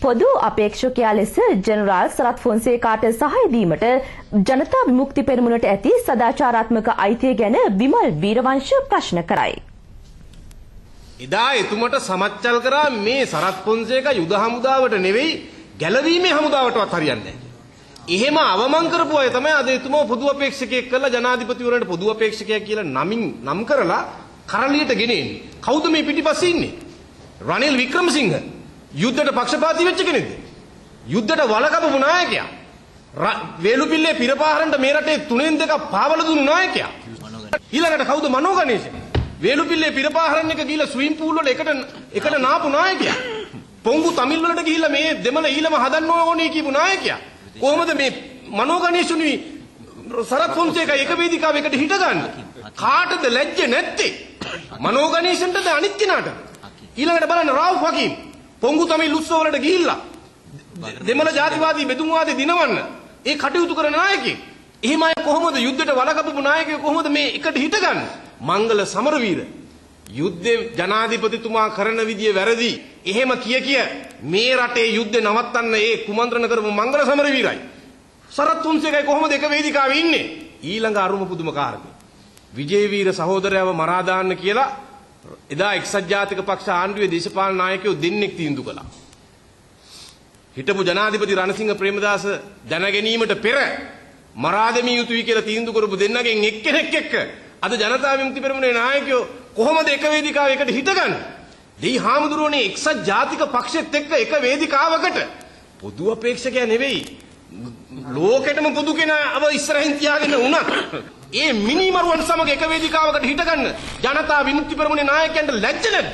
පොදු අපේක්ෂකයා ලෙස ජනරාල් සරත් ෆොන්සේකාට සහය දීමට ජනතා විමුක්ති පෙරමුණට ඇති සදාචාරාත්මක අයිතිය ගැන විමල් වීරවංශ ප්‍රශ්න කරයි. එදා එතුමට සමච්චල් කරා මේ සරත් පොන්සේක යුද හමුදාවට නෙවෙයි ගැලවීමේ හමුදාවටවත් හරියන්නේ නැහැ. එහෙම අවමන් කරපු අය තමයි අද එතුමා පොදු අපේක්ෂකයෙක් කරලා ජනාධිපතිවරණයට පොදු අපේක්ෂකයෙක් කියලා නමින් නම් කරලා කරලියට ගෙනෙන්නේ. කවුද මේ පිටිපස්සේ ඉන්නේ? රනිල් වික්‍රමසිංහ යුද්ධයට පක්ෂපාතී වෙච්ච කෙනෙක්ද? යුද්ධයට වලකපපු නායකයා. වේලුපිල්ලේ පිරපාරන්ට මේ රටේ තුනෙන් දෙකක් පාවල දුන්නු නායකයා. ඊළඟට කවුද මනෝ ගණේෂ? වේලුපිල්ලේ පිරපාරන් එක ගිහිල්ලා ස්විම් පූල් වල එකට එකට නාපු නායකයා. පොංගු තමිල් වලට ගිහිල්ලා මේ දෙමළ ඊළම හදන්න ඕනේ කියපු නායකයා. කොහොමද මේ මනෝ ගණේෂුනි සරත් ෆොන්සේකා එක වේදිකාවකට හිටගන්නේ? කාටද ලැජ්ජ නැත්තේ? මනෝ ගණේෂන්ටද අනිත් කෙනාට? ඊළඟට බලන්න රාව් ෆකීම් පොංගු තමිල් උත්සව වලට ගිහිල්ලා දෙමළ ජාතිවාදී බෙදුම්වාදී දිනවන්න ඒ කටයුතු කරන නායකයෙක්. එහෙම අය කොහොමද යුද්ධයට වලකපපු නායකයෙක් කොහොමද මේ එකට හිටගන්නේ? මංගල සමරවීර යුද්ධේ ජනාධිපතිතුමා කරන විදිය වැරදි. එහෙම කිය කිය මේ රටේ යුද්ධේ නවත්තන්න ඒ කුමන්ත්‍රණ කරපු මංගල සමරවීරයි. සරත් තුන්සේකයි කොහොමද එක වේදිකාවේ ඉන්නේ? ඊළඟ අරුම පුදුම කාරණේ. විජේවීර සහෝදරයව මරා දාන්න කියලා එදා එක්සත් ජාතික පක්ෂ ආණ්ඩුවේ දේශපාලන නායකයෝ දෙන්නෙක් තීන්දුව කළා. හිටපු ජනාධිපති රණසිංහ ප්‍රේමදාස දැනගැනීමට පෙර මරා දැමිය යුතුයි කියලා තීන්දුව කරපු දෙන්නගෙන් එක්කෙනෙක් එක්ක අද ජනතා විමුක්ති පෙරමුණේ නායකයෝ කොහොමද එක වේදිකාවකට හිටගන්නේ? දෙයි හාමුදුරුවනේ එක්සත් ජාතික පක්ෂෙත් එක්ක එක වේදිකාවකට පොදු අපේක්ෂකයා නෙවෙයි ලෝකෙටම පොදු කෙනාව ඉස්සරහින් තියාගෙන උනත් ඒ මිනිමරුවන් සමග එක වේදිකාවකට හිටගන්න ජනතා විමුක්ති පෙරමුණේ නායකයන්ට ලැජ්ජ නැද්ද?